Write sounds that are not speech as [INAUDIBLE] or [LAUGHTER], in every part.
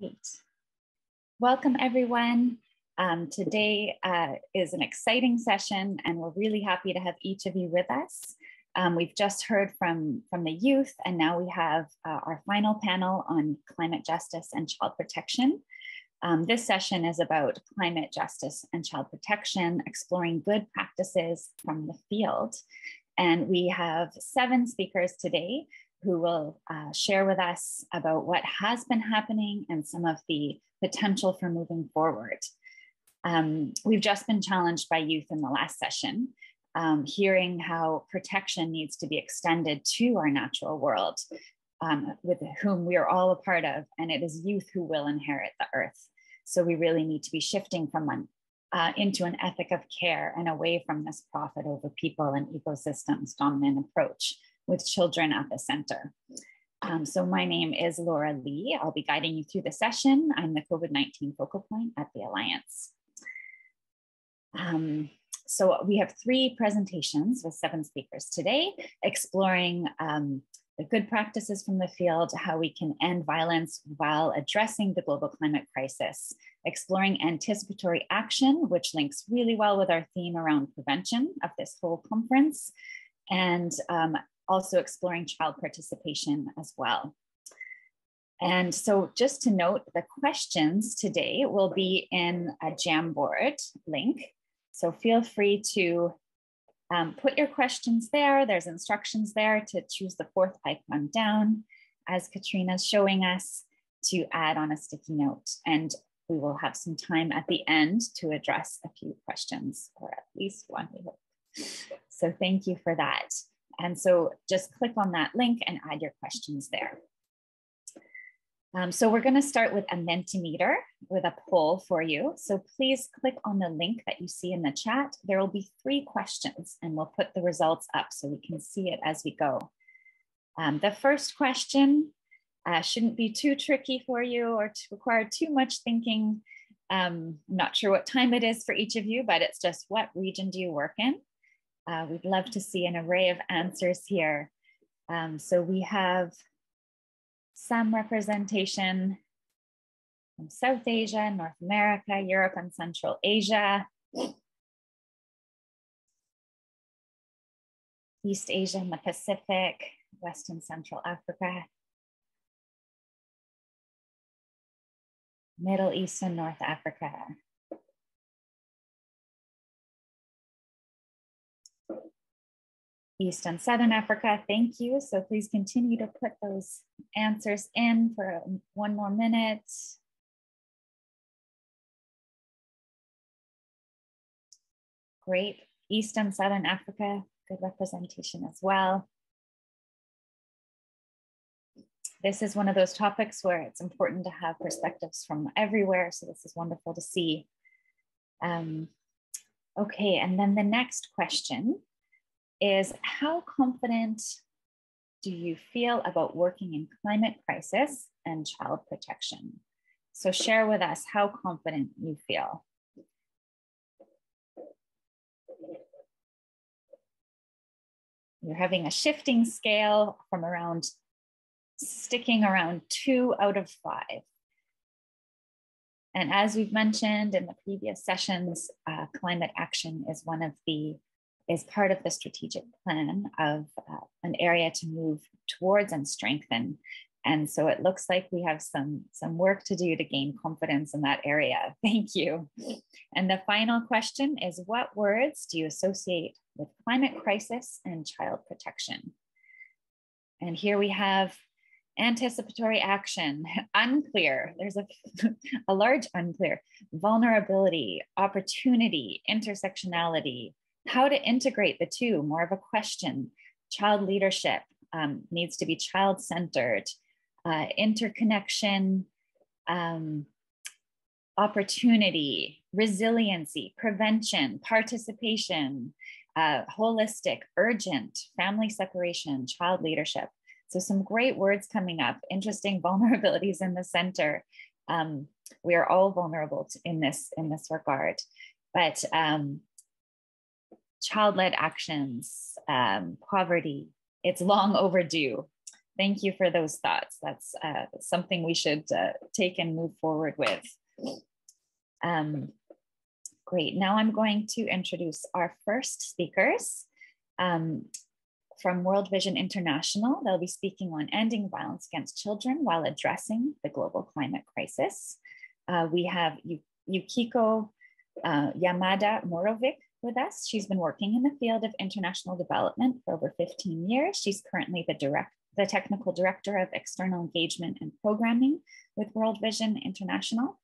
Great. Welcome, everyone. Um, today uh, is an exciting session, and we're really happy to have each of you with us. Um, we've just heard from, from the youth, and now we have uh, our final panel on climate justice and child protection. Um, this session is about climate justice and child protection, exploring good practices from the field. And we have seven speakers today who will uh, share with us about what has been happening and some of the potential for moving forward. Um, we've just been challenged by youth in the last session, um, hearing how protection needs to be extended to our natural world, um, with whom we are all a part of, and it is youth who will inherit the earth. So we really need to be shifting from one uh, into an ethic of care and away from this profit over people and ecosystems dominant approach with children at the center. Um, so my name is Laura Lee. I'll be guiding you through the session. I'm the COVID-19 focal point at the Alliance. Um, so we have three presentations with seven speakers today, exploring um, the good practices from the field, how we can end violence while addressing the global climate crisis, exploring anticipatory action, which links really well with our theme around prevention of this whole conference, and um, also exploring child participation as well. And so just to note, the questions today will be in a Jamboard link. So feel free to um, put your questions there. There's instructions there to choose the fourth icon down, as Katrina's showing us, to add on a sticky note. And we will have some time at the end to address a few questions, or at least one, we hope. So thank you for that. And so just click on that link and add your questions there. Um, so we're gonna start with a Mentimeter with a poll for you. So please click on the link that you see in the chat. There will be three questions and we'll put the results up so we can see it as we go. Um, the first question uh, shouldn't be too tricky for you or to require too much thinking. Um, I'm not sure what time it is for each of you, but it's just what region do you work in? Uh, we'd love to see an array of answers here. Um, so we have some representation from South Asia, North America, Europe, and Central Asia. East Asia and the Pacific, West and Central Africa, Middle East and North Africa, East and Southern Africa. Thank you. So please continue to put those answers in for one more minute. Great. East and Southern Africa, good representation as well. This is one of those topics where it's important to have perspectives from everywhere. So this is wonderful to see. Um, okay, and then the next question is how confident do you feel about working in climate crisis and child protection? So share with us how confident you feel. You're having a shifting scale from around sticking around two out of five. And as we've mentioned in the previous sessions, uh, climate action is one of the is part of the strategic plan of uh, an area to move towards and strengthen. And so it looks like we have some, some work to do to gain confidence in that area. [LAUGHS] Thank you. And the final question is what words do you associate with climate crisis and child protection? And here we have anticipatory action, [LAUGHS] unclear, there's a, [LAUGHS] a large unclear, vulnerability, opportunity, intersectionality, how to integrate the two, more of a question. Child leadership um, needs to be child centered, uh, interconnection, um, opportunity, resiliency, prevention, participation, uh, holistic, urgent, family separation, child leadership. So some great words coming up, interesting [LAUGHS] vulnerabilities in the center. Um, we are all vulnerable to, in this in this regard, but um, child-led actions, um, poverty, it's long overdue. thank you for those thoughts. That's uh, something we should uh, take and move forward with. Um, great. Now I'm going to introduce our first speakers. Um, from World Vision International, they'll be speaking on ending violence against children while addressing the global climate crisis. Uh, we have Yukiko uh, Yamada Morovic with us. She's been working in the field of international development for over 15 years. She's currently the direct the technical director of external engagement and programming with World Vision International.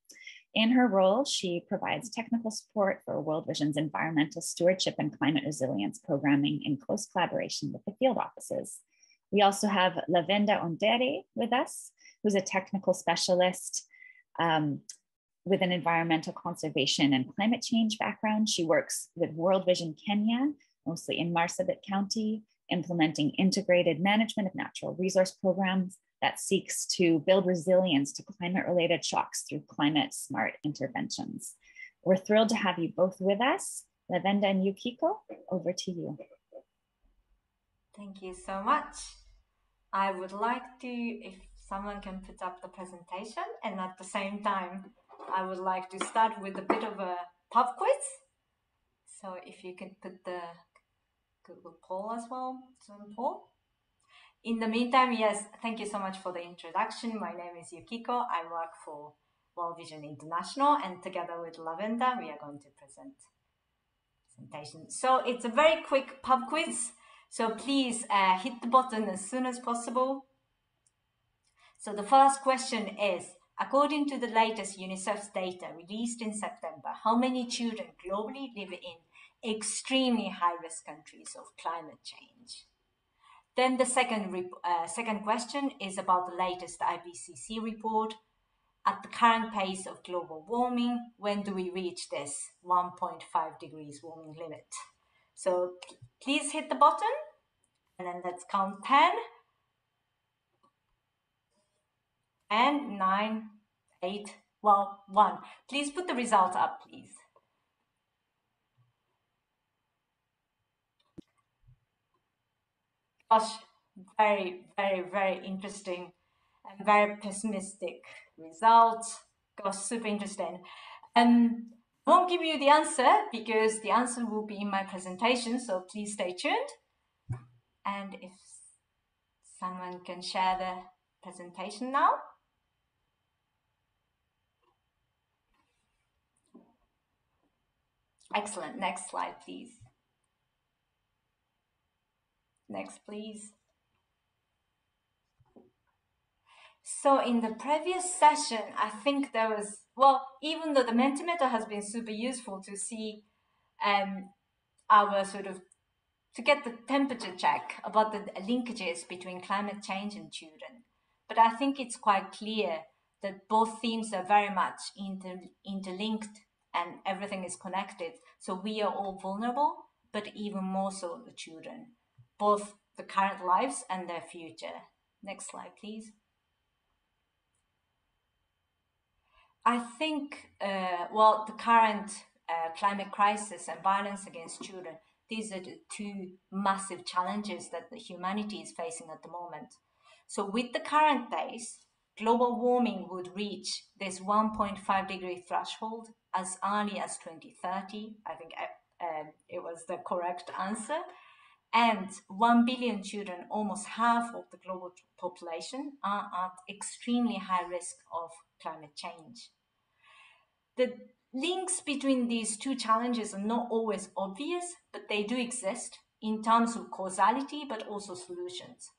In her role, she provides technical support for World Vision's environmental stewardship and climate resilience programming in close collaboration with the field offices. We also have Lavenda Ondere with us, who's a technical specialist um, with an environmental conservation and climate change background. She works with World Vision Kenya, mostly in Marsabit County, implementing integrated management of natural resource programs that seeks to build resilience to climate related shocks through climate smart interventions. We're thrilled to have you both with us. Lavenda and Yukiko, over to you. Thank you so much. I would like to, if someone can put up the presentation, and at the same time, I would like to start with a bit of a pub quiz. So if you can put the Google poll as well, Zoom poll. In the meantime, yes, thank you so much for the introduction. My name is Yukiko. I work for World Vision International, and together with Lavenda, we are going to present presentation. So it's a very quick pub quiz. So please uh, hit the button as soon as possible. So the first question is, according to the latest UNICEF's data released in September, how many children globally live in extremely high risk countries of climate change. Then the second, uh, second question is about the latest IPCC report. At the current pace of global warming, when do we reach this 1.5 degrees warming limit? So please hit the button and then let's count 10 and 9, 8, well, 1. Please put the results up, please. gosh, very, very, very interesting and very pessimistic results. Gosh, super interesting. Um, I won't give you the answer because the answer will be in my presentation, so please stay tuned. And if someone can share the presentation now. Excellent. Next slide, please. Next, please. So in the previous session, I think there was, well, even though the Mentimeter has been super useful to see um, our sort of, to get the temperature check about the linkages between climate change and children. But I think it's quite clear that both themes are very much inter interlinked and everything is connected. So we are all vulnerable, but even more so the children both the current lives and their future. Next slide, please. I think, uh, well, the current uh, climate crisis and violence against children, these are the two massive challenges that humanity is facing at the moment. So with the current pace, global warming would reach this 1.5 degree threshold as early as 2030. I think uh, um, it was the correct answer and 1 billion children, almost half of the global population, are at extremely high risk of climate change. The links between these two challenges are not always obvious, but they do exist in terms of causality, but also solutions.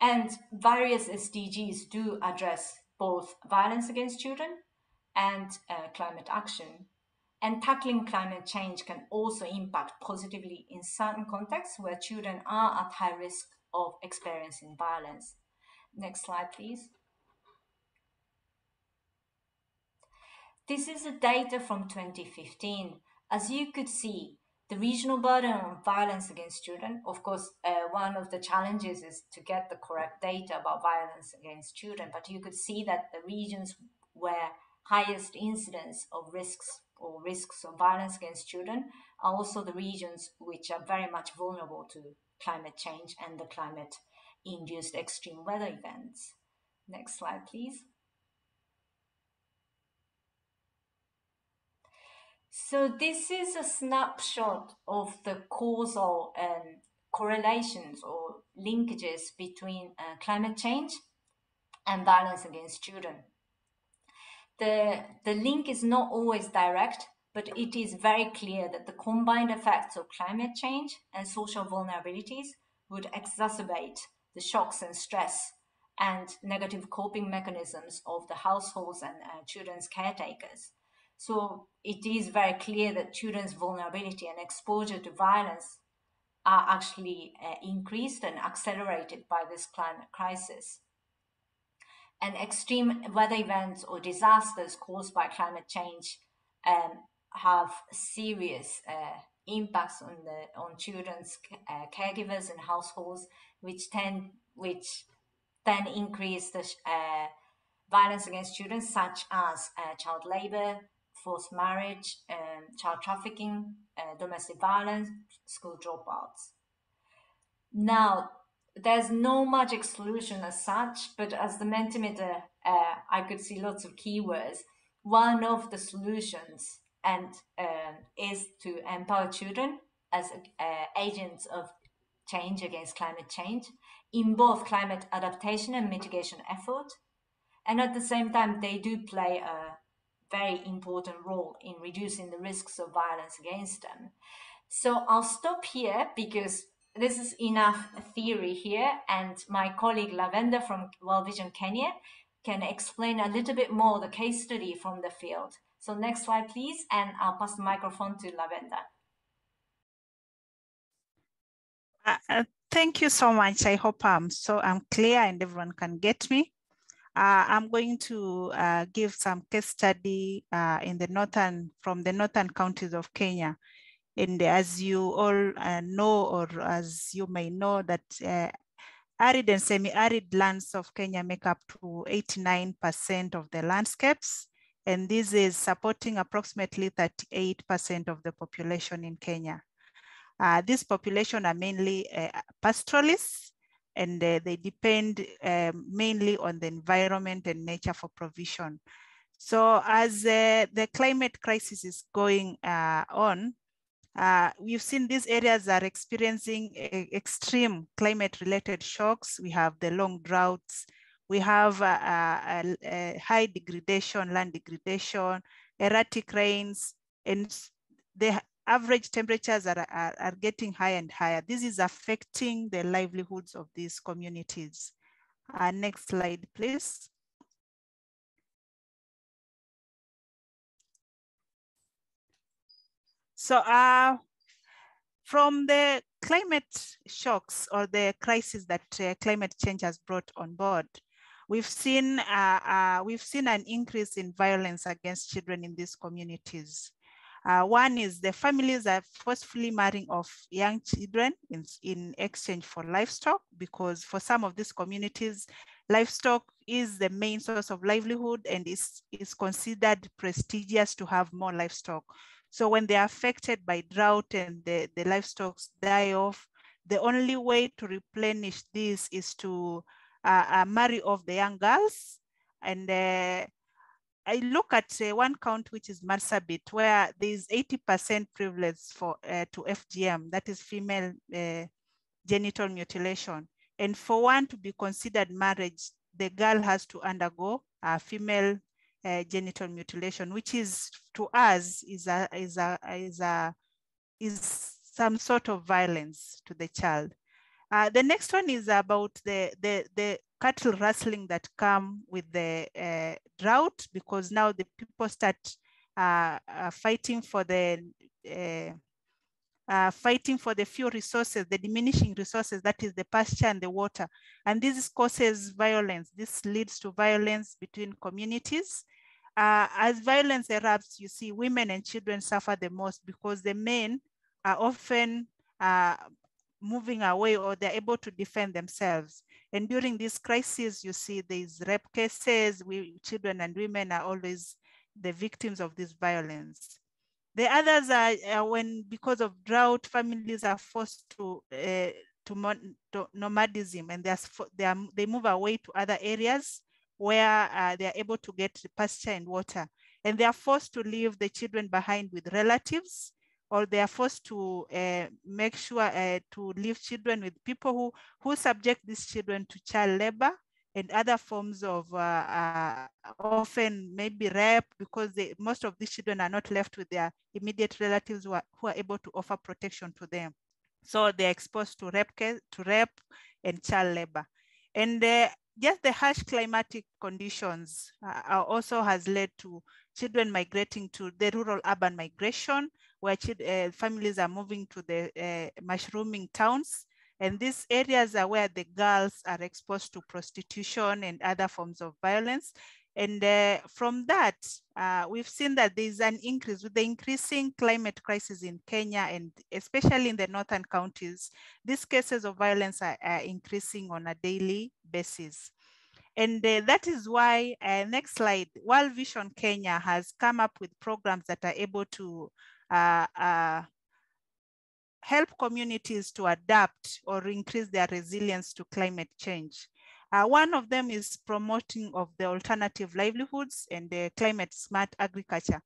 And various SDGs do address both violence against children and uh, climate action. And tackling climate change can also impact positively in certain contexts where children are at high risk of experiencing violence. Next slide, please. This is the data from 2015. As you could see, the regional burden on violence against children, of course, uh, one of the challenges is to get the correct data about violence against children, but you could see that the regions where highest incidence of risks or risks of violence against children are also the regions which are very much vulnerable to climate change and the climate induced extreme weather events. Next slide, please. So this is a snapshot of the causal um, correlations or linkages between uh, climate change and violence against children. The, the link is not always direct, but it is very clear that the combined effects of climate change and social vulnerabilities would exacerbate the shocks and stress and negative coping mechanisms of the households and uh, children's caretakers. So it is very clear that children's vulnerability and exposure to violence are actually uh, increased and accelerated by this climate crisis. And extreme weather events or disasters caused by climate change um, have serious uh, impacts on the on children's uh, caregivers and households, which tend which then increase the uh, violence against children, such as uh, child labor, forced marriage, um, child trafficking, uh, domestic violence, school dropouts. Now, there's no magic solution as such, but as the Mentimeter, uh, I could see lots of keywords. One of the solutions and uh, is to empower children as uh, agents of change against climate change in both climate adaptation and mitigation effort. And at the same time, they do play a very important role in reducing the risks of violence against them. So I'll stop here because this is enough theory here, and my colleague Lavenda from World Vision Kenya can explain a little bit more the case study from the field. So next slide, please, and I'll pass the microphone to Lavenda. Uh, uh, thank you so much. I hope I'm so I'm clear and everyone can get me. Uh, I'm going to uh, give some case study uh, in the northern from the northern counties of Kenya. And as you all uh, know, or as you may know, that uh, arid and semi-arid lands of Kenya make up to 89% of the landscapes. And this is supporting approximately 38% of the population in Kenya. Uh, this population are mainly uh, pastoralists and uh, they depend um, mainly on the environment and nature for provision. So as uh, the climate crisis is going uh, on, uh, we've seen these areas are experiencing extreme climate related shocks. We have the long droughts, we have a, a high degradation, land degradation, erratic rains, and the average temperatures are, are, are getting higher and higher. This is affecting the livelihoods of these communities. Uh, next slide, please. So uh, from the climate shocks or the crisis that uh, climate change has brought on board, we've seen uh, uh, we've seen an increase in violence against children in these communities. Uh, one is the families are forcefully marrying off young children in, in exchange for livestock, because for some of these communities, livestock is the main source of livelihood and is, is considered prestigious to have more livestock. So when they're affected by drought and the, the livestock die off, the only way to replenish this is to uh, uh, marry off the young girls. And uh, I look at uh, one count, which is Marsabit, where there's 80% privilege for uh, to FGM, that is female uh, genital mutilation. And for one to be considered marriage, the girl has to undergo a female uh, genital mutilation, which is to us is a is a is a is some sort of violence to the child. Uh, the next one is about the the the cattle rustling that come with the uh, drought because now the people start uh, uh fighting for the fighting for the few resources, the diminishing resources, that is the pasture and the water. And this causes violence. This leads to violence between communities. Uh, as violence erupts, you see women and children suffer the most because the men are often uh, moving away or they're able to defend themselves. And during this crisis, you see these rape cases, we, children and women are always the victims of this violence. The others are uh, when, because of drought, families are forced to uh, to, to nomadism and they, are, they move away to other areas where uh, they are able to get pasture and water. And they are forced to leave the children behind with relatives or they are forced to uh, make sure uh, to leave children with people who, who subject these children to child labor and other forms of uh, uh, often maybe rape because they, most of these children are not left with their immediate relatives who are, who are able to offer protection to them. So they're exposed to rape, to rape and child labor. And uh, just the harsh climatic conditions uh, also has led to children migrating to the rural urban migration, where uh, families are moving to the uh, mushrooming towns and these areas are where the girls are exposed to prostitution and other forms of violence. And uh, from that, uh, we've seen that there's an increase with the increasing climate crisis in Kenya and especially in the northern counties, these cases of violence are, are increasing on a daily basis. And uh, that is why, uh, next slide, World Vision Kenya has come up with programs that are able to uh, uh help communities to adapt or increase their resilience to climate change. Uh, one of them is promoting of the alternative livelihoods and the climate smart agriculture.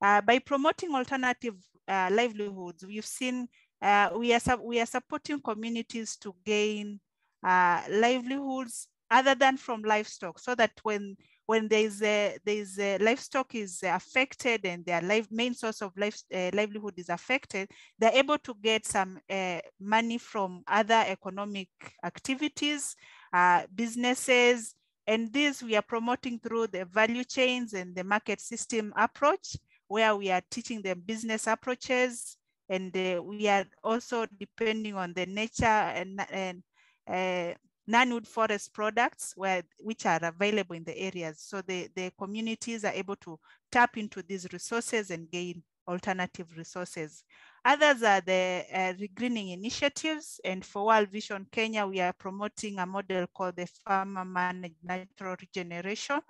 Uh, by promoting alternative uh, livelihoods, we've seen uh, we, are we are supporting communities to gain uh, livelihoods other than from livestock so that when when there's a, there's a livestock is affected and their life, main source of life, uh, livelihood is affected, they're able to get some uh, money from other economic activities, uh, businesses, and this we are promoting through the value chains and the market system approach, where we are teaching them business approaches, and uh, we are also depending on the nature and, and uh, non-wood forest products where, which are available in the areas. So the, the communities are able to tap into these resources and gain alternative resources. Others are the uh, regreening initiatives. And for World Vision Kenya, we are promoting a model called the Farmer Managed Natural Regeneration.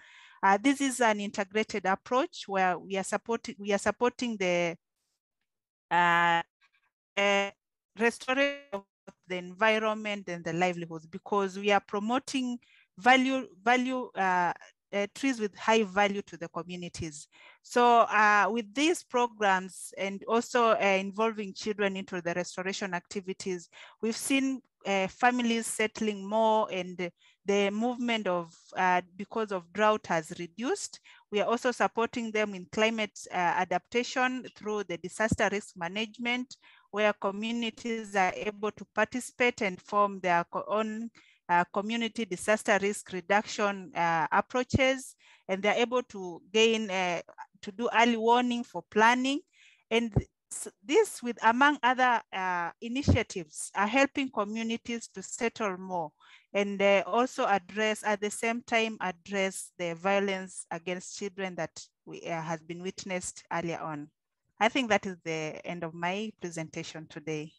Uh, this is an integrated approach where we are supporting, we are supporting the uh, uh, restoration of the environment and the livelihoods because we are promoting value value uh, uh, trees with high value to the communities. So uh, with these programs and also uh, involving children into the restoration activities, we've seen uh, families settling more and the movement of, uh, because of drought has reduced. We are also supporting them in climate uh, adaptation through the disaster risk management, where communities are able to participate and form their own uh, community disaster risk reduction uh, approaches, and they're able to gain, uh, to do early warning for planning. And this with among other uh, initiatives are helping communities to settle more and also address at the same time address the violence against children that we, uh, has been witnessed earlier on. I think that is the end of my presentation today.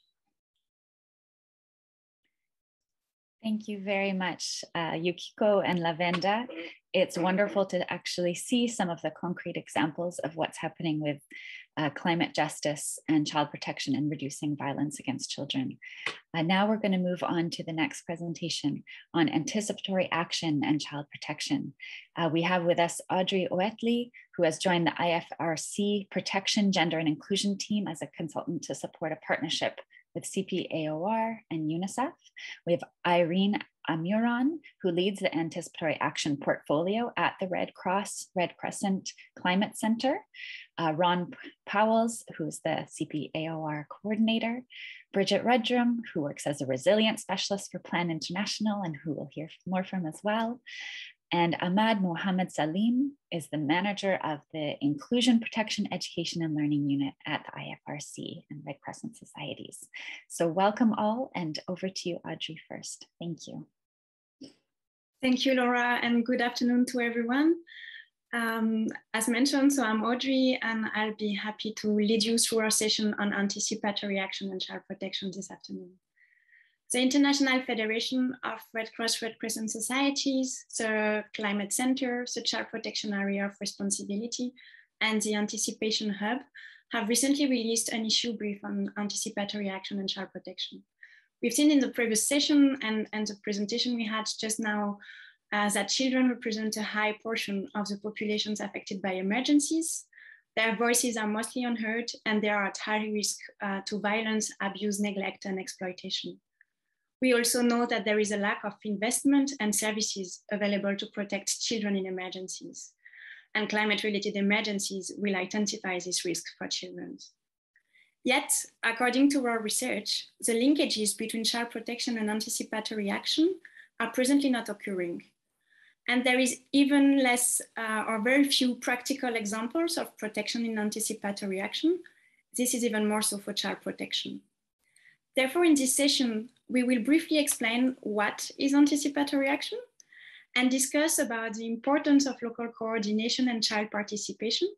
Thank you very much, uh, Yukiko and Lavenda. It's wonderful to actually see some of the concrete examples of what's happening with uh, climate justice and child protection and reducing violence against children. Uh, now we're going to move on to the next presentation on anticipatory action and child protection. Uh, we have with us Audrey Oetley, who has joined the IFRC Protection, Gender and Inclusion team as a consultant to support a partnership with CPAOR and UNICEF. We have Irene Amuron, who leads the Anticipatory Action Portfolio at the Red Cross Red Crescent Climate Center. Uh, Ron Pouwels, who's the CPAOR coordinator. Bridget Rudrum, who works as a resilience specialist for Plan International and who we'll hear more from as well. And Ahmad Mohammed Salim is the manager of the Inclusion Protection Education and Learning Unit at the IFRC and Red Crescent Societies. So welcome all and over to you, Audrey first. Thank you. Thank you, Laura, and good afternoon to everyone. Um, as mentioned, so I'm Audrey, and I'll be happy to lead you through our session on anticipatory action and child protection this afternoon. The International Federation of Red Cross Red Crescent Societies, the Climate Center, the Child Protection Area of Responsibility, and the Anticipation Hub have recently released an issue brief on anticipatory action and child protection. We've seen in the previous session and, and the presentation we had just now uh, that children represent a high portion of the populations affected by emergencies. Their voices are mostly unheard and they are at high risk uh, to violence, abuse, neglect, and exploitation. We also know that there is a lack of investment and services available to protect children in emergencies. And climate-related emergencies will intensify this risk for children. Yet, according to our research, the linkages between child protection and anticipatory action are presently not occurring. And there is even less uh, or very few practical examples of protection in anticipatory action. This is even more so for child protection. Therefore, in this session, we will briefly explain what is anticipatory action and discuss about the importance of local coordination and child participation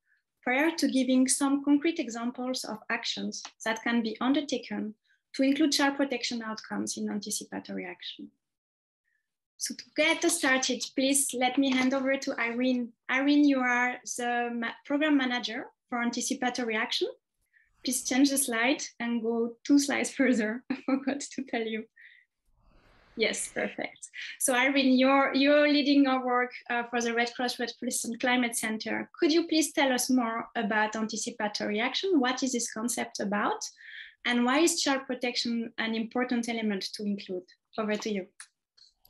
prior to giving some concrete examples of actions that can be undertaken to include child protection outcomes in anticipatory action. So to get started, please let me hand over to Irene. Irene, you are the program manager for anticipatory action. Please change the slide and go two slides [LAUGHS] further. I forgot to tell you. Yes, perfect. So Irene, you're, you're leading our work uh, for the Red Cross Red Crescent Climate Center. Could you please tell us more about anticipatory action? What is this concept about? And why is child protection an important element to include? Over to you.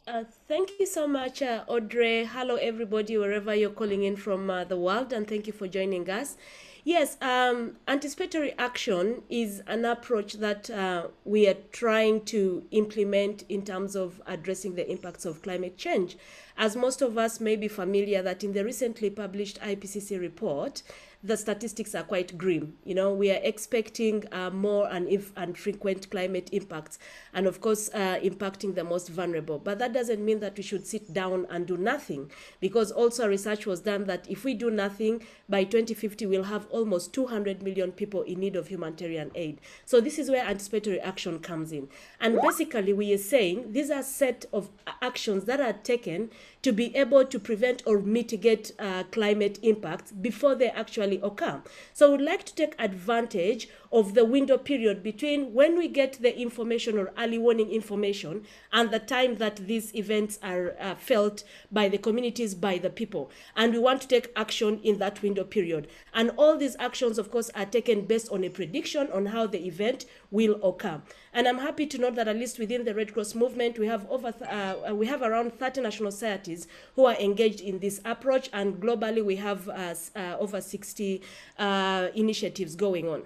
Uh, thank you so much, uh, Audrey. Hello, everybody, wherever you're calling in from uh, the world, and thank you for joining us. Yes, um, anticipatory action is an approach that uh, we are trying to implement in terms of addressing the impacts of climate change. As most of us may be familiar that in the recently published IPCC report, the statistics are quite grim. You know, we are expecting uh, more and, if, and frequent climate impacts, and of course, uh, impacting the most vulnerable. But that doesn't mean that we should sit down and do nothing, because also research was done that if we do nothing, by 2050, we'll have almost 200 million people in need of humanitarian aid. So this is where anticipatory action comes in. And basically, we are saying these are set of actions that are taken to be able to prevent or mitigate uh, climate impacts before they actually occur. So we'd like to take advantage of the window period between when we get the information or early warning information and the time that these events are uh, felt by the communities, by the people. And we want to take action in that window period. And all these actions, of course, are taken based on a prediction on how the event will occur. And I'm happy to note that at least within the Red Cross movement, we have over uh, we have around 30 national societies who are engaged in this approach, and globally we have uh, uh, over 60 uh, initiatives going on.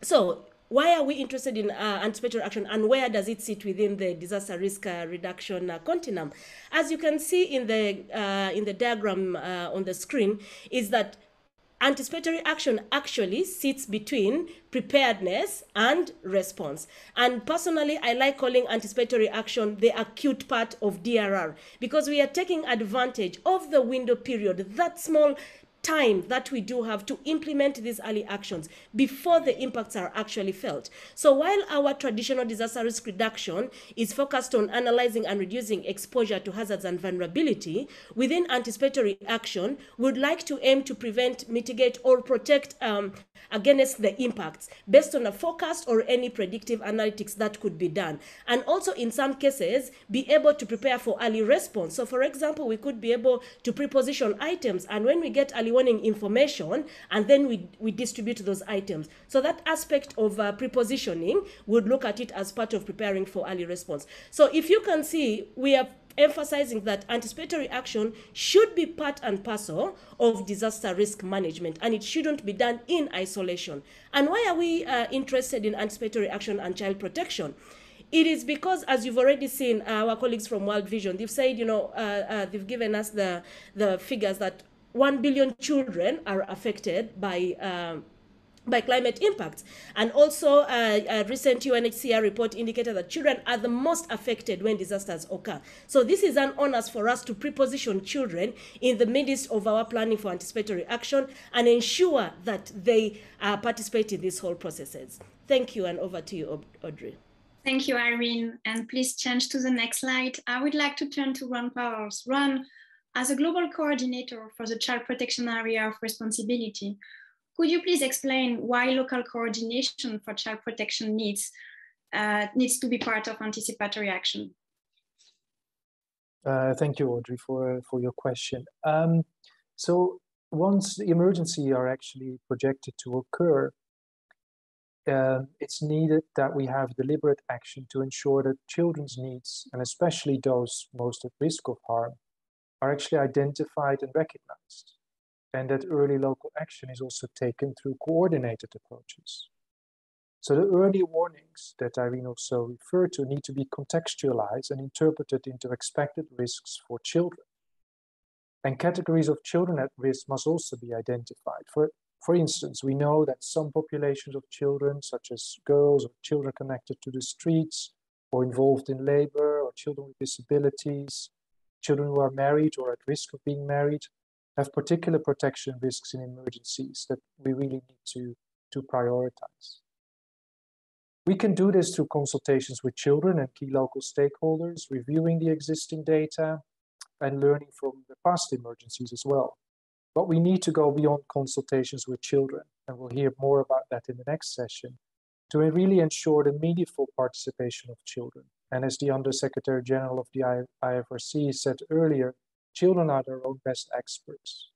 So why are we interested in uh, anticipatory action and where does it sit within the disaster risk uh, reduction uh, continuum? As you can see in the, uh, in the diagram uh, on the screen is that anticipatory action actually sits between preparedness and response. And personally, I like calling anticipatory action the acute part of DRR because we are taking advantage of the window period, that small time that we do have to implement these early actions before the impacts are actually felt. So while our traditional disaster risk reduction is focused on analyzing and reducing exposure to hazards and vulnerability, within anticipatory action, we'd like to aim to prevent, mitigate, or protect um, against the impacts based on a forecast or any predictive analytics that could be done. And also in some cases, be able to prepare for early response. So for example, we could be able to preposition items and when we get early early warning information and then we, we distribute those items. So that aspect of uh, prepositioning would look at it as part of preparing for early response. So if you can see, we are emphasizing that anticipatory action should be part and parcel of disaster risk management and it shouldn't be done in isolation. And why are we uh, interested in anticipatory action and child protection? It is because, as you've already seen, our colleagues from World Vision, they've said, you know, uh, uh, they've given us the, the figures that 1 billion children are affected by um, by climate impacts. And also, uh, a recent UNHCR report indicated that children are the most affected when disasters occur. So this is an onus for us to preposition children in the midst of our planning for anticipatory action and ensure that they uh, participate in these whole processes. Thank you, and over to you, Audrey. Thank you, Irene. And please change to the next slide. I would like to turn to Ron Pouwels. Ron, as a global coordinator for the child protection area of responsibility, could you please explain why local coordination for child protection needs uh, needs to be part of anticipatory action? Uh, thank you, Audrey, for, for your question. Um, so once the emergency are actually projected to occur, uh, it's needed that we have deliberate action to ensure that children's needs, and especially those most at risk of harm, are actually identified and recognized, and that early local action is also taken through coordinated approaches. So the early warnings that Irene also referred to need to be contextualized and interpreted into expected risks for children. And categories of children at risk must also be identified. For, for instance, we know that some populations of children, such as girls or children connected to the streets or involved in labor or children with disabilities, children who are married or at risk of being married, have particular protection risks in emergencies that we really need to, to prioritize. We can do this through consultations with children and key local stakeholders, reviewing the existing data and learning from the past emergencies as well. But we need to go beyond consultations with children, and we'll hear more about that in the next session, to really ensure the meaningful participation of children. And as the Undersecretary General of the IFRC said earlier, children are their own best experts.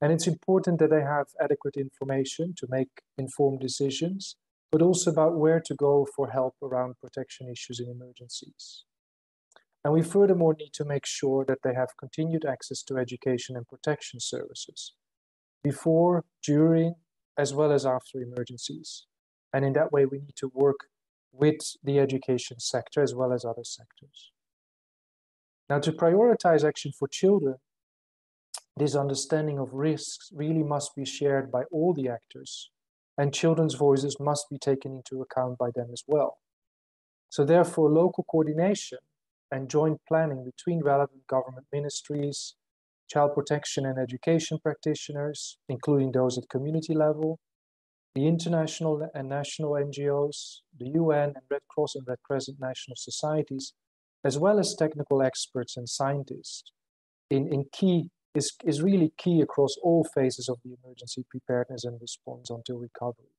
And it's important that they have adequate information to make informed decisions but also about where to go for help around protection issues in emergencies. And we furthermore need to make sure that they have continued access to education and protection services before, during, as well as after emergencies. And in that way, we need to work with the education sector as well as other sectors. Now, to prioritize action for children, this understanding of risks really must be shared by all the actors and children's voices must be taken into account by them as well. So therefore, local coordination and joint planning between relevant government ministries, child protection and education practitioners, including those at community level, the international and national NGOs, the UN and Red Cross and Red Crescent national societies, as well as technical experts and scientists in, in key is, is really key across all phases of the emergency preparedness and response until recovery.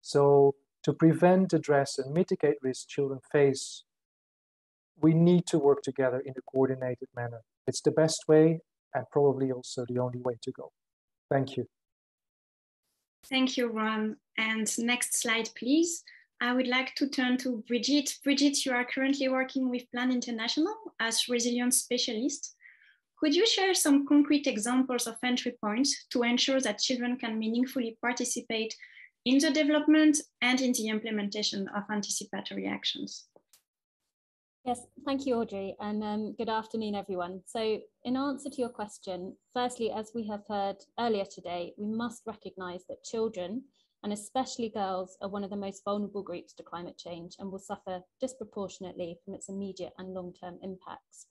So to prevent, address, and mitigate risks children face, we need to work together in a coordinated manner. It's the best way and probably also the only way to go. Thank you. Thank you, Ron. And next slide, please. I would like to turn to Brigitte. Brigitte, you are currently working with Plan International as resilience specialist. Could you share some concrete examples of entry points to ensure that children can meaningfully participate in the development and in the implementation of anticipatory actions? Yes, thank you, Audrey, and um, good afternoon, everyone. So in answer to your question, firstly, as we have heard earlier today, we must recognise that children, and especially girls, are one of the most vulnerable groups to climate change and will suffer disproportionately from its immediate and long-term impacts.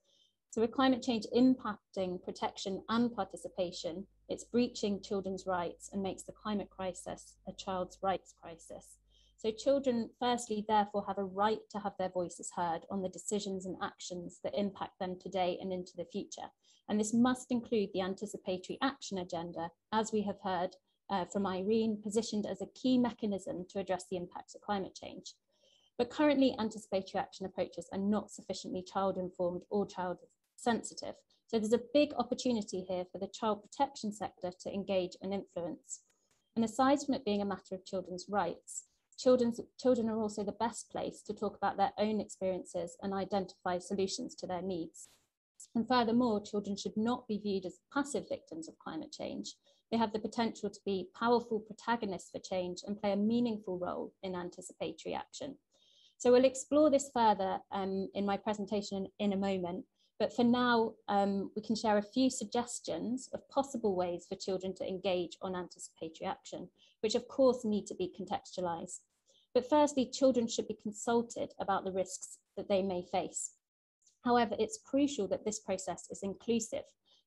So with climate change impacting protection and participation, it's breaching children's rights and makes the climate crisis a child's rights crisis. So children, firstly, therefore have a right to have their voices heard on the decisions and actions that impact them today and into the future. And this must include the anticipatory action agenda, as we have heard uh, from Irene, positioned as a key mechanism to address the impacts of climate change. But currently, anticipatory action approaches are not sufficiently child-informed or child sensitive. So there's a big opportunity here for the child protection sector to engage and influence. And aside from it being a matter of children's rights, children's, children are also the best place to talk about their own experiences and identify solutions to their needs. And furthermore, children should not be viewed as passive victims of climate change. They have the potential to be powerful protagonists for change and play a meaningful role in anticipatory action. So we'll explore this further um, in my presentation in a moment, but for now, um, we can share a few suggestions of possible ways for children to engage on anticipatory action, which of course need to be contextualized. But firstly, children should be consulted about the risks that they may face. However, it's crucial that this process is inclusive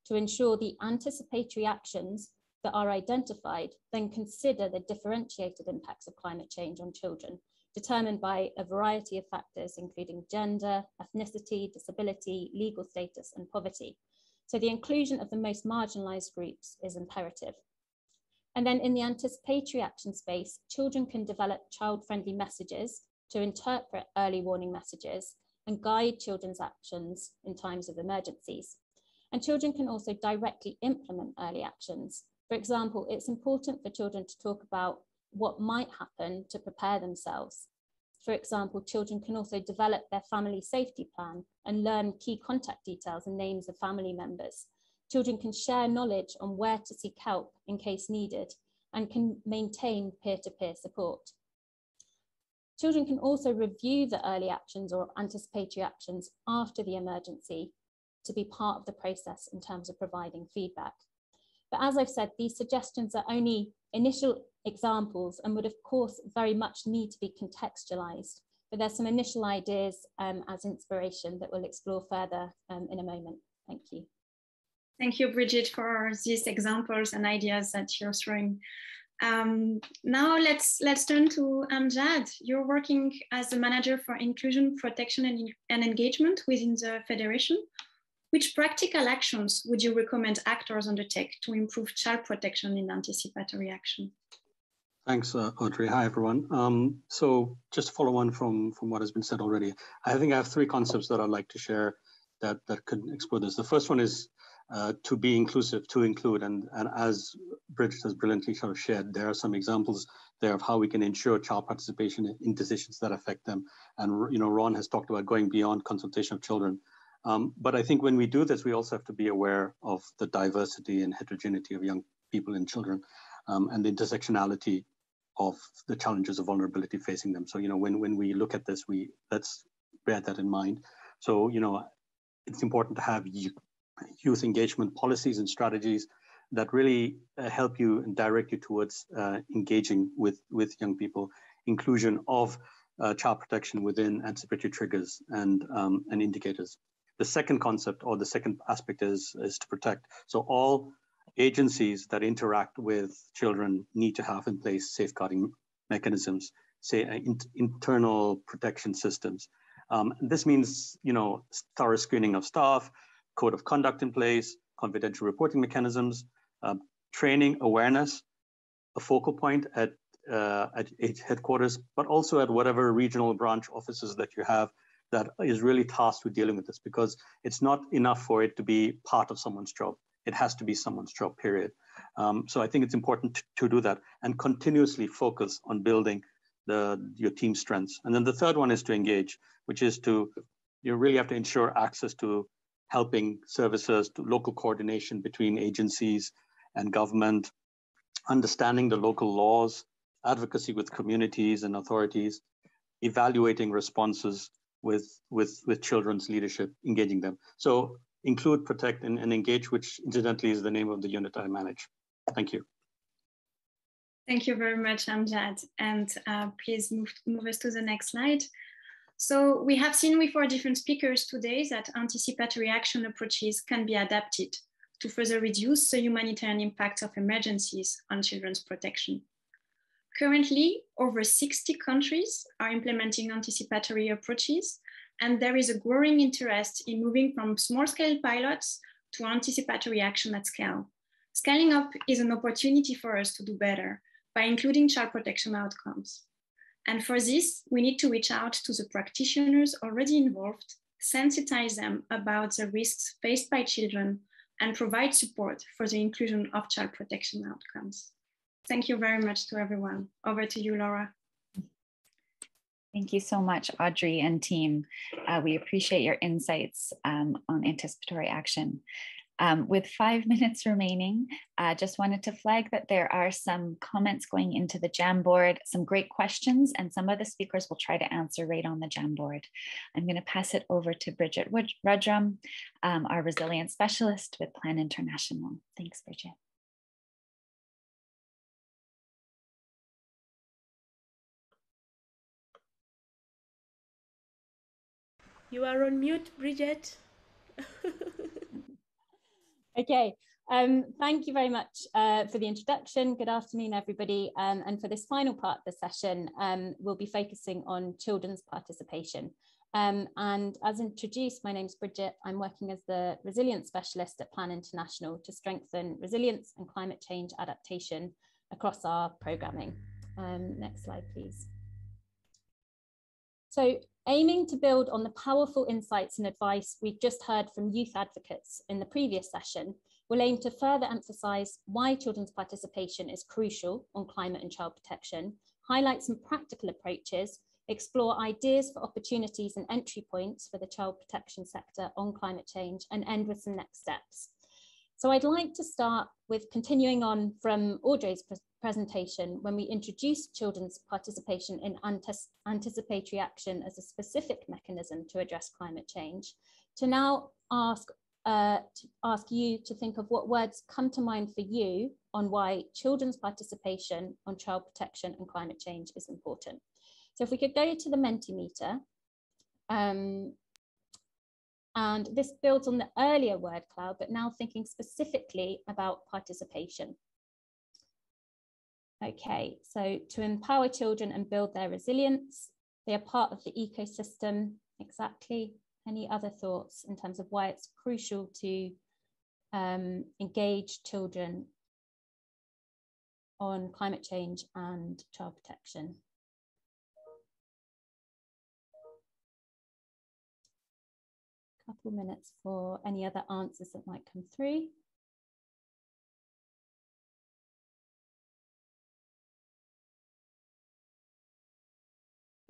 to ensure the anticipatory actions that are identified then consider the differentiated impacts of climate change on children determined by a variety of factors, including gender, ethnicity, disability, legal status, and poverty. So the inclusion of the most marginalized groups is imperative. And then in the anticipatory action space, children can develop child-friendly messages to interpret early warning messages and guide children's actions in times of emergencies. And children can also directly implement early actions. For example, it's important for children to talk about what might happen to prepare themselves. For example, children can also develop their family safety plan and learn key contact details and names of family members. Children can share knowledge on where to seek help in case needed and can maintain peer-to-peer -peer support. Children can also review the early actions or anticipatory actions after the emergency to be part of the process in terms of providing feedback. But as I've said, these suggestions are only initial examples and would of course very much need to be contextualized. But there's some initial ideas um, as inspiration that we'll explore further um, in a moment. Thank you. Thank you, Bridget, for these examples and ideas that you're throwing. Um, now let's let's turn to Amjad. You're working as a manager for inclusion, protection, and, and engagement within the federation. Which practical actions would you recommend actors undertake to improve child protection in anticipatory action? Thanks, uh, Audrey. Hi, everyone. Um, so just to follow on from, from what has been said already, I think I have three concepts that I'd like to share that, that could explore this. The first one is uh, to be inclusive, to include, and, and as Bridget has brilliantly sort of shared, there are some examples there of how we can ensure child participation in decisions that affect them. And you know, Ron has talked about going beyond consultation of children. Um, but I think when we do this, we also have to be aware of the diversity and heterogeneity of young people and children um, and the intersectionality of the challenges of vulnerability facing them. So, you know, when, when we look at this, we let's bear that in mind. So, you know, it's important to have youth engagement policies and strategies that really uh, help you and direct you towards uh, engaging with, with young people, inclusion of uh, child protection within anticipatory triggers and, um, and indicators. The second concept or the second aspect is, is to protect. So all agencies that interact with children need to have in place safeguarding mechanisms, say uh, in, internal protection systems. Um, this means, you know, thorough screening of staff, code of conduct in place, confidential reporting mechanisms, um, training, awareness, a focal point at, uh, at headquarters, but also at whatever regional branch offices that you have that is really tasked with dealing with this because it's not enough for it to be part of someone's job. It has to be someone's job, period. Um, so I think it's important to, to, do that and continuously focus on building the, your team strengths. And then the third one is to engage, which is to, you really have to ensure access to helping services, to local coordination between agencies and government, understanding the local laws, advocacy with communities and authorities, evaluating responses with, with, with children's leadership, engaging them. So include, protect, and, and engage, which incidentally is the name of the unit I manage. Thank you. Thank you very much, Amjad. And uh, please move, move us to the next slide. So we have seen with our different speakers today that anticipatory action approaches can be adapted to further reduce the humanitarian impact of emergencies on children's protection. Currently, over 60 countries are implementing anticipatory approaches, and there is a growing interest in moving from small-scale pilots to anticipatory action at scale. Scaling up is an opportunity for us to do better by including child protection outcomes. And for this, we need to reach out to the practitioners already involved, sensitize them about the risks faced by children, and provide support for the inclusion of child protection outcomes. Thank you very much to everyone. Over to you, Laura. Thank you so much, Audrey and team. Uh, we appreciate your insights um, on anticipatory action. Um, with five [LAUGHS] minutes remaining, I uh, just wanted to flag that there are some comments going into the Jamboard, some great questions, and some of the speakers will try to answer right on the Jamboard. I'm going to pass it over to Bridget Rudrum, um, our resilience specialist with Plan International. Thanks, Bridget. You are on mute, Bridget. [LAUGHS] okay. Um, thank you very much uh, for the introduction. Good afternoon, everybody. Um, and for this final part of the session, um, we'll be focusing on children's participation. Um, and as introduced, my name is Bridget. I'm working as the resilience specialist at Plan International to strengthen resilience and climate change adaptation across our programming. Um, next slide, please. So aiming to build on the powerful insights and advice we've just heard from youth advocates in the previous session, we'll aim to further emphasise why children's participation is crucial on climate and child protection, highlight some practical approaches, explore ideas for opportunities and entry points for the child protection sector on climate change, and end with some next steps. So I'd like to start with continuing on from Audrey's presentation when we introduced children's participation in anticipatory action as a specific mechanism to address climate change, to now ask uh, to ask you to think of what words come to mind for you on why children's participation on child protection and climate change is important. So if we could go to the Mentimeter, um, and this builds on the earlier word cloud, but now thinking specifically about participation. Okay, so to empower children and build their resilience, they are part of the ecosystem, exactly. Any other thoughts in terms of why it's crucial to um, engage children on climate change and child protection? couple minutes for any other answers that might come through.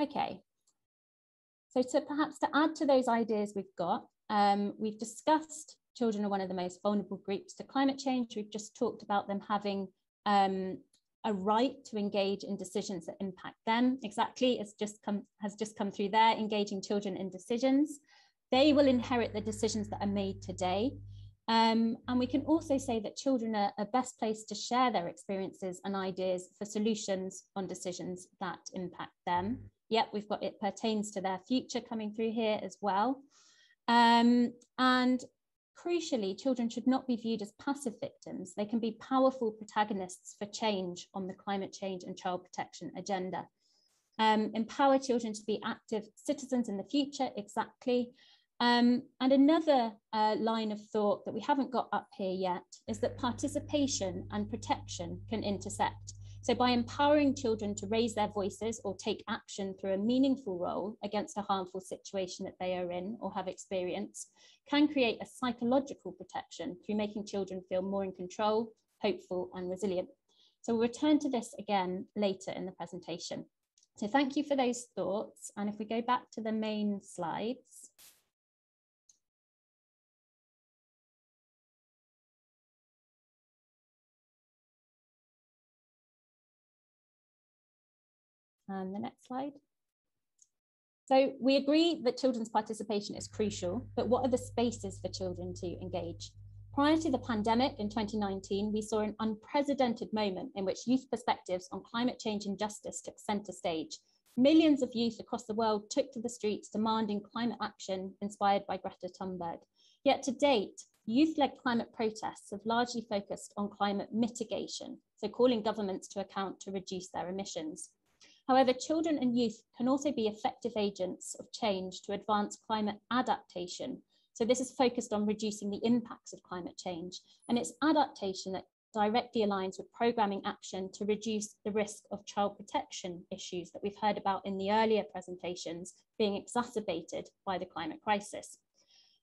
Okay, so to perhaps to add to those ideas we've got, um, we've discussed children are one of the most vulnerable groups to climate change. We've just talked about them having um, a right to engage in decisions that impact them. Exactly, it's just come has just come through there, engaging children in decisions. They will inherit the decisions that are made today. Um, and we can also say that children are, are best placed to share their experiences and ideas for solutions on decisions that impact them. Yep, we've got it pertains to their future coming through here as well. Um, and crucially, children should not be viewed as passive victims. They can be powerful protagonists for change on the climate change and child protection agenda. Um, empower children to be active citizens in the future, exactly. Um, and another uh, line of thought that we haven't got up here yet is that participation and protection can intersect. So by empowering children to raise their voices or take action through a meaningful role against a harmful situation that they are in or have experienced, can create a psychological protection through making children feel more in control, hopeful and resilient. So we'll return to this again later in the presentation. So thank you for those thoughts. And if we go back to the main slides, And the next slide. So we agree that children's participation is crucial, but what are the spaces for children to engage? Prior to the pandemic in 2019, we saw an unprecedented moment in which youth perspectives on climate change and justice took center stage. Millions of youth across the world took to the streets demanding climate action inspired by Greta Thunberg. Yet to date, youth-led climate protests have largely focused on climate mitigation, so calling governments to account to reduce their emissions. However, children and youth can also be effective agents of change to advance climate adaptation. So this is focused on reducing the impacts of climate change and it's adaptation that directly aligns with programming action to reduce the risk of child protection issues that we've heard about in the earlier presentations being exacerbated by the climate crisis.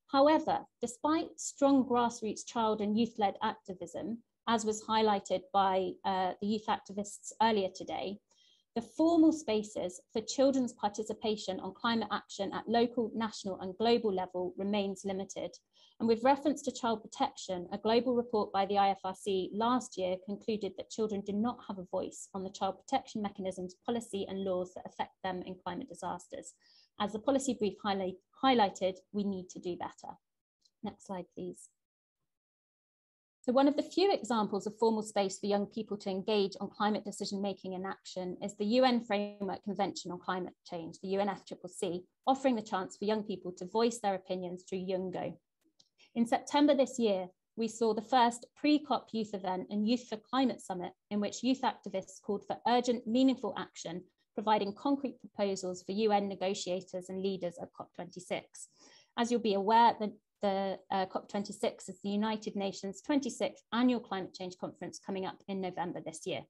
However, despite strong grassroots child and youth-led activism, as was highlighted by uh, the youth activists earlier today, the formal spaces for children's participation on climate action at local, national and global level remains limited. And with reference to child protection, a global report by the IFRC last year concluded that children do not have a voice on the child protection mechanisms, policy and laws that affect them in climate disasters. As the policy brief highlight, highlighted, we need to do better. Next slide, please. So one of the few examples of formal space for young people to engage on climate decision making and action is the UN Framework Convention on Climate Change, the UNFCCC, offering the chance for young people to voice their opinions through Youngo. In September this year, we saw the first pre-COP youth event and Youth for Climate Summit, in which youth activists called for urgent, meaningful action, providing concrete proposals for UN negotiators and leaders at COP26. As you'll be aware, the the uh, COP26 is the United Nations 26th Annual Climate Change Conference coming up in November this year.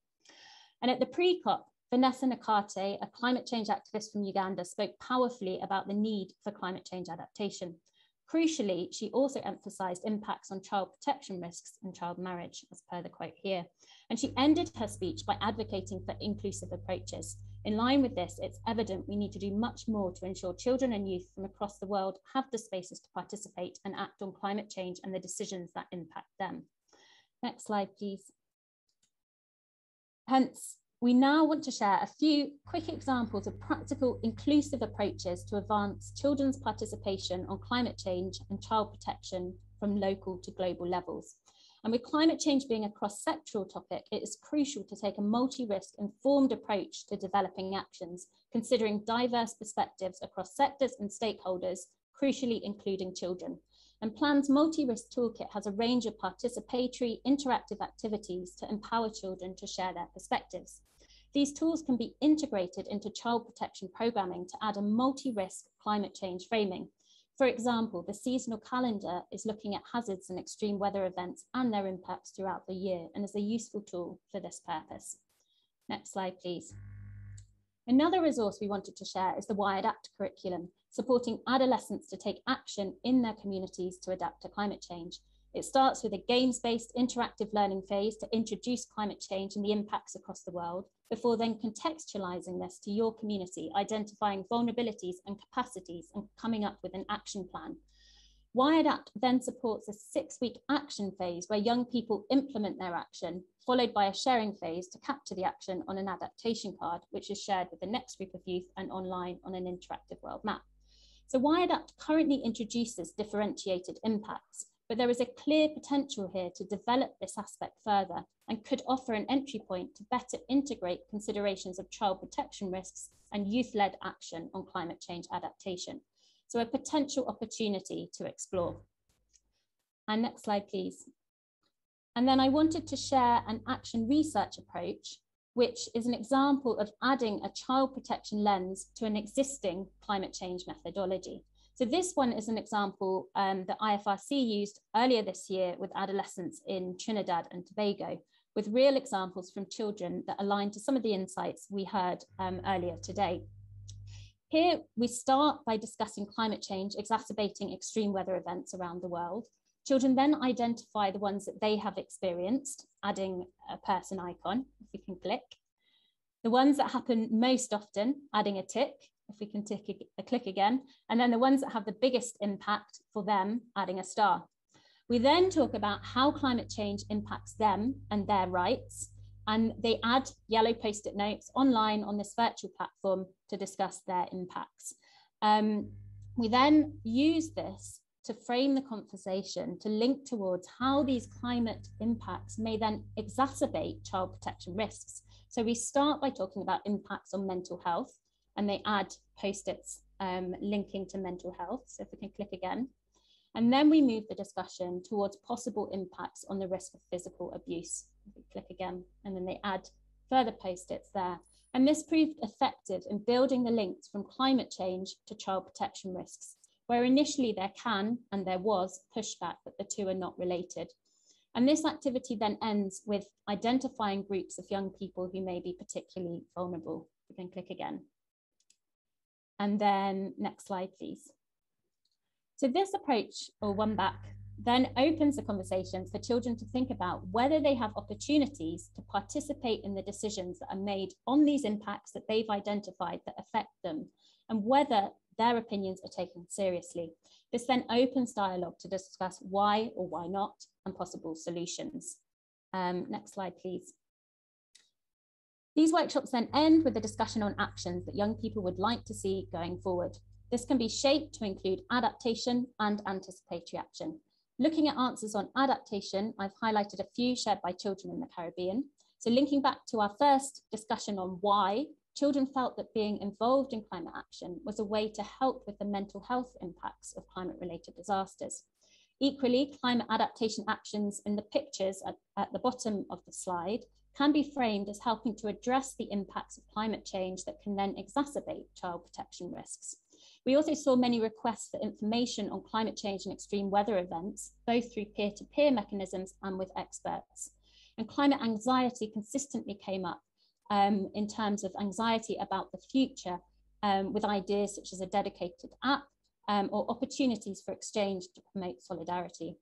And at the pre-COP, Vanessa Nakate, a climate change activist from Uganda, spoke powerfully about the need for climate change adaptation. Crucially, she also emphasized impacts on child protection risks and child marriage, as per the quote here. And she ended her speech by advocating for inclusive approaches. In line with this, it's evident we need to do much more to ensure children and youth from across the world have the spaces to participate and act on climate change and the decisions that impact them. Next slide, please. Hence, we now want to share a few quick examples of practical inclusive approaches to advance children's participation on climate change and child protection from local to global levels. And with climate change being a cross-sectoral topic, it is crucial to take a multi-risk informed approach to developing actions, considering diverse perspectives across sectors and stakeholders, crucially including children. And PLAN's multi-risk toolkit has a range of participatory interactive activities to empower children to share their perspectives. These tools can be integrated into child protection programming to add a multi-risk climate change framing. For example, the seasonal calendar is looking at hazards and extreme weather events and their impacts throughout the year and is a useful tool for this purpose. Next slide, please. Another resource we wanted to share is the Y-Adapt curriculum, supporting adolescents to take action in their communities to adapt to climate change. It starts with a games-based interactive learning phase to introduce climate change and the impacts across the world, before then contextualizing this to your community, identifying vulnerabilities and capacities and coming up with an action plan. Y-Adapt then supports a six-week action phase where young people implement their action, followed by a sharing phase to capture the action on an adaptation card, which is shared with the next group of youth and online on an interactive world map. So Y-Adapt currently introduces differentiated impacts, but there is a clear potential here to develop this aspect further and could offer an entry point to better integrate considerations of child protection risks and youth-led action on climate change adaptation. So a potential opportunity to explore. And next slide, please. And then I wanted to share an action research approach, which is an example of adding a child protection lens to an existing climate change methodology. So this one is an example um, that IFRC used earlier this year with adolescents in Trinidad and Tobago, with real examples from children that align to some of the insights we heard um, earlier today. Here, we start by discussing climate change exacerbating extreme weather events around the world. Children then identify the ones that they have experienced, adding a person icon, if we can click. The ones that happen most often, adding a tick, if we can tick a, a click again, and then the ones that have the biggest impact for them, adding a star. We then talk about how climate change impacts them and their rights, and they add yellow post-it notes online on this virtual platform to discuss their impacts. Um, we then use this to frame the conversation to link towards how these climate impacts may then exacerbate child protection risks. So we start by talking about impacts on mental health, and they add post-its um, linking to mental health. So if we can click again. And then we move the discussion towards possible impacts on the risk of physical abuse. Click again, and then they add further post-its there. And this proved effective in building the links from climate change to child protection risks, where initially there can and there was pushback that the two are not related. And this activity then ends with identifying groups of young people who may be particularly vulnerable. Can click again. And then next slide, please. So this approach, or one back, then opens the conversation for children to think about whether they have opportunities to participate in the decisions that are made on these impacts that they've identified that affect them, and whether their opinions are taken seriously. This then opens dialogue to discuss why or why not and possible solutions. Um, next slide, please. These workshops then end with a discussion on actions that young people would like to see going forward. This can be shaped to include adaptation and anticipatory action. Looking at answers on adaptation, I've highlighted a few shared by children in the Caribbean. So linking back to our first discussion on why, children felt that being involved in climate action was a way to help with the mental health impacts of climate related disasters. Equally, climate adaptation actions in the pictures at, at the bottom of the slide can be framed as helping to address the impacts of climate change that can then exacerbate child protection risks. We also saw many requests for information on climate change and extreme weather events, both through peer-to-peer -peer mechanisms and with experts. And climate anxiety consistently came up um, in terms of anxiety about the future um, with ideas such as a dedicated app um, or opportunities for exchange to promote solidarity.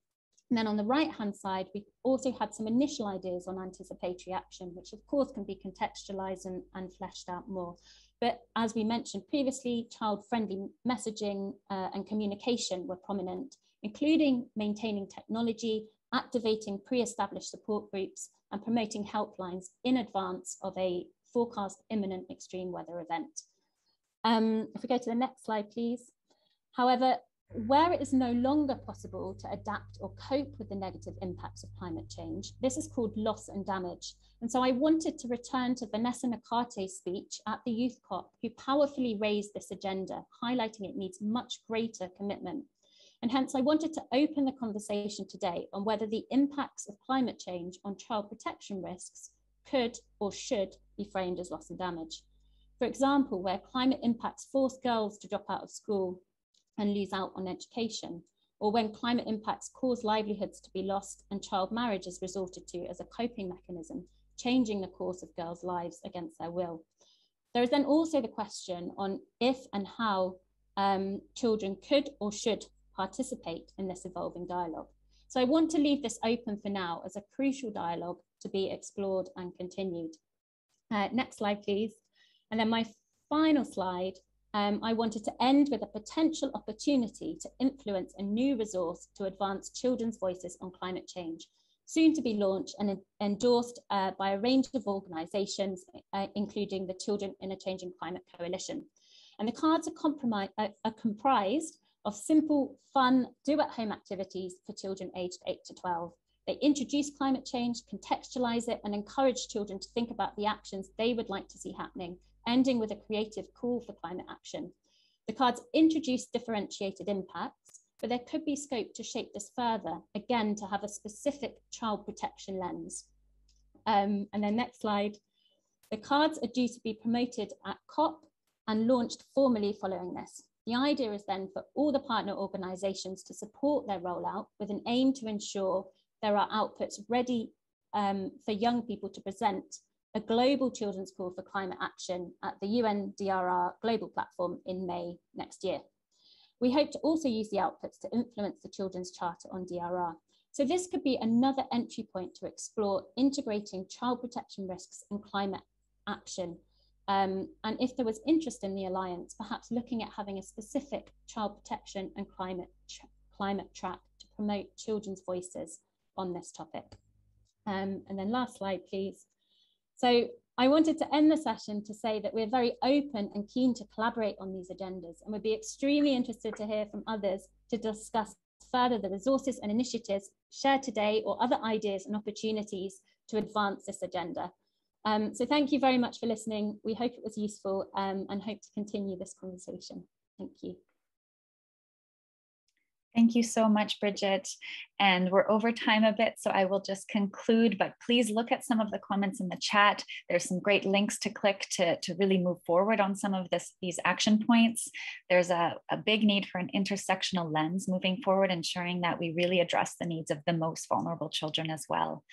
And then on the right hand side, we also had some initial ideas on anticipatory action, which of course can be contextualized and, and fleshed out more. But as we mentioned previously, child friendly messaging uh, and communication were prominent, including maintaining technology, activating pre established support groups, and promoting helplines in advance of a forecast imminent extreme weather event. Um, if we go to the next slide, please. However, where it is no longer possible to adapt or cope with the negative impacts of climate change, this is called loss and damage. And so I wanted to return to Vanessa Nakate's speech at the Youth COP, who powerfully raised this agenda, highlighting it needs much greater commitment. And hence I wanted to open the conversation today on whether the impacts of climate change on child protection risks could or should be framed as loss and damage. For example, where climate impacts force girls to drop out of school and lose out on education, or when climate impacts cause livelihoods to be lost and child marriage is resorted to as a coping mechanism, changing the course of girls' lives against their will. There is then also the question on if and how um, children could or should participate in this evolving dialogue. So I want to leave this open for now as a crucial dialogue to be explored and continued. Uh, next slide, please. And then my final slide um, I wanted to end with a potential opportunity to influence a new resource to advance children's voices on climate change, soon to be launched and endorsed uh, by a range of organisations, uh, including the Children in a Changing Climate Coalition. And the cards are, uh, are comprised of simple, fun, do-at-home activities for children aged 8 to 12. They introduce climate change, contextualise it, and encourage children to think about the actions they would like to see happening ending with a creative call for climate action. The cards introduce differentiated impacts, but there could be scope to shape this further, again, to have a specific child protection lens. Um, and then next slide. The cards are due to be promoted at COP and launched formally following this. The idea is then for all the partner organisations to support their rollout with an aim to ensure there are outputs ready um, for young people to present a global children's call for climate action at the UNDRR global platform in May next year. We hope to also use the outputs to influence the Children's Charter on DRR. So this could be another entry point to explore integrating child protection risks and climate action. Um, and if there was interest in the Alliance, perhaps looking at having a specific child protection and climate, climate track to promote children's voices on this topic. Um, and then last slide, please. So I wanted to end the session to say that we're very open and keen to collaborate on these agendas and would be extremely interested to hear from others to discuss further the resources and initiatives shared today or other ideas and opportunities to advance this agenda. Um, so thank you very much for listening. We hope it was useful um, and hope to continue this conversation. Thank you. Thank you so much, Bridget. And we're over time a bit, so I will just conclude, but please look at some of the comments in the chat. There's some great links to click to, to really move forward on some of this, these action points. There's a, a big need for an intersectional lens moving forward, ensuring that we really address the needs of the most vulnerable children as well.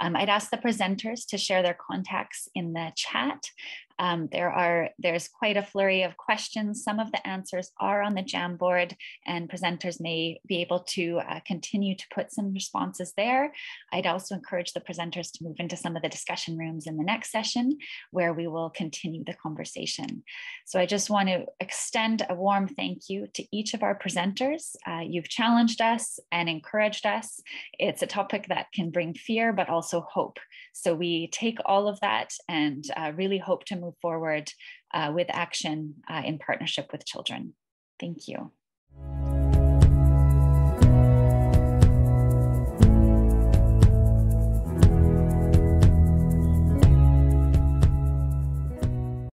Um, I'd ask the presenters to share their contacts in the chat. Um, there are there's quite a flurry of questions. Some of the answers are on the Jamboard, and presenters may be able to uh, continue to put some responses there. I'd also encourage the presenters to move into some of the discussion rooms in the next session, where we will continue the conversation. So I just want to extend a warm thank you to each of our presenters. Uh, you've challenged us and encouraged us. It's a topic that can bring fear, but also hope. So we take all of that and uh, really hope to move forward uh, with action uh, in partnership with children. Thank you.